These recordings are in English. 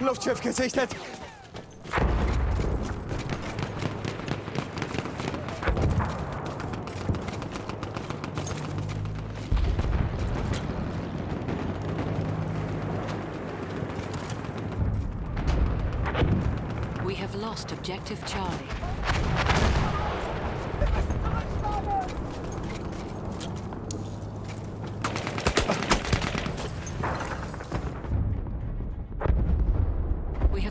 Luftschiff gesichtet. We have lost objective Charlie.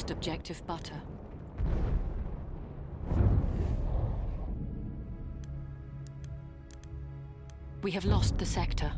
Lost objective butter. We have lost the sector.